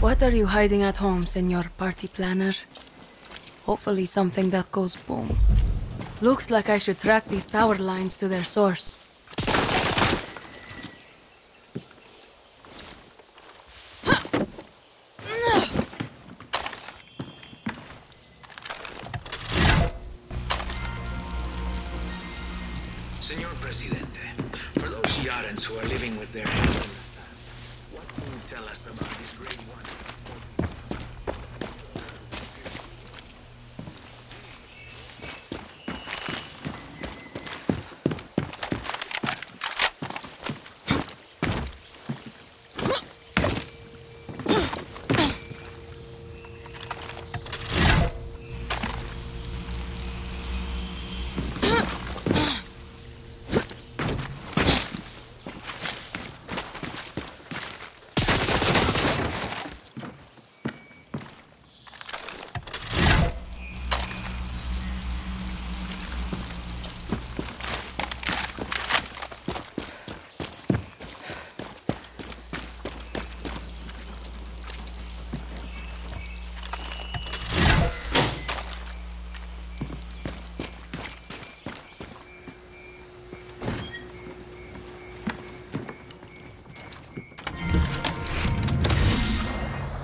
What are you hiding at home, Senor Party Planner? Hopefully something that goes boom. Looks like I should track these power lines to their source. Senor Presidente, for those Yarans who are living with their tell us about this great one?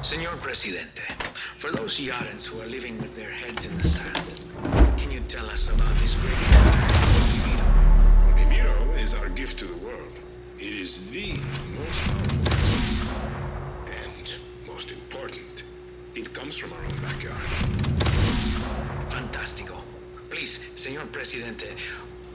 Senor Presidente, for those Yarans who are living with their heads in the sand, can you tell us about this great Viviro is our gift to the world. It is the most powerful. And most important, it comes from our own backyard. Fantástico. Please, Senor Presidente,